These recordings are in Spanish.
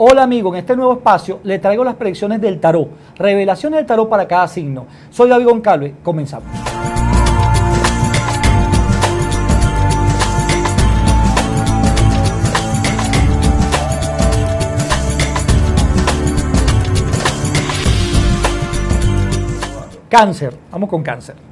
Hola amigo, en este nuevo espacio le traigo las predicciones del tarot, revelaciones del tarot para cada signo. Soy David Goncalves, comenzamos. Cáncer, vamos con cáncer.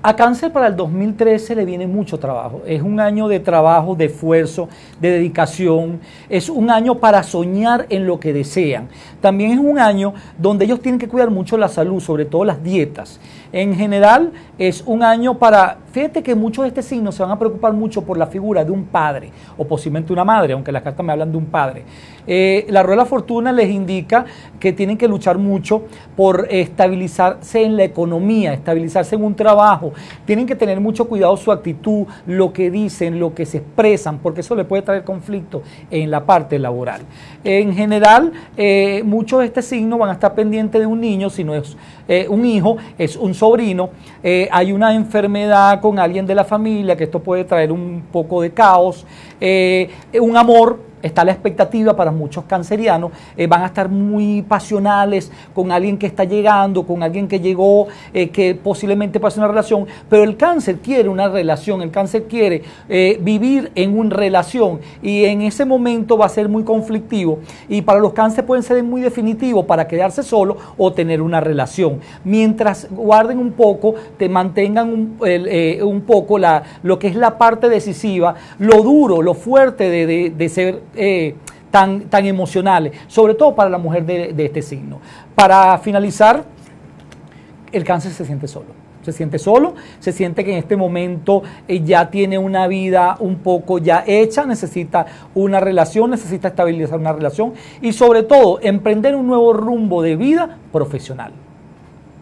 A cáncer para el 2013 le viene mucho trabajo. Es un año de trabajo, de esfuerzo, de dedicación. Es un año para soñar en lo que desean. También es un año donde ellos tienen que cuidar mucho la salud, sobre todo las dietas. En general es un año para, fíjate que muchos de este signo se van a preocupar mucho por la figura de un padre o posiblemente una madre, aunque las cartas me hablan de un padre. Eh, la rueda fortuna les indica que tienen que luchar mucho por estabilizarse en la economía, estabilizarse en un trabajo. Tienen que tener mucho cuidado su actitud, lo que dicen, lo que se expresan, porque eso le puede traer conflicto en la parte laboral. En general, eh, muchos de este signo van a estar pendientes de un niño, si no es eh, un hijo, es un sobrino. hay una enfermedad con alguien de la familia, que esto puede traer un poco de caos. un amor está la expectativa para muchos cancerianos, eh, van a estar muy pasionales con alguien que está llegando, con alguien que llegó, eh, que posiblemente pase una relación, pero el cáncer quiere una relación, el cáncer quiere eh, vivir en una relación y en ese momento va a ser muy conflictivo y para los cánceres pueden ser muy definitivos para quedarse solo o tener una relación. Mientras guarden un poco, te mantengan un, poco la, lo que es la parte decisiva, lo duro, lo fuerte de, de ser eh, tan, tan emocionales, sobre todo para la mujer de, este signo. Para finalizar, el cáncer se siente solo. Se siente solo, se siente que en este momento eh, ya tiene una vida un poco ya hecha, necesita una relación, necesita estabilizar una relación y sobre todo emprender un nuevo rumbo de vida profesional.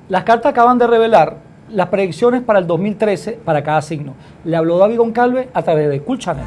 Las cartas acaban de revelar las predicciones para el 2013 para cada signo. Le habló David Goncalves a través de Cool Channel.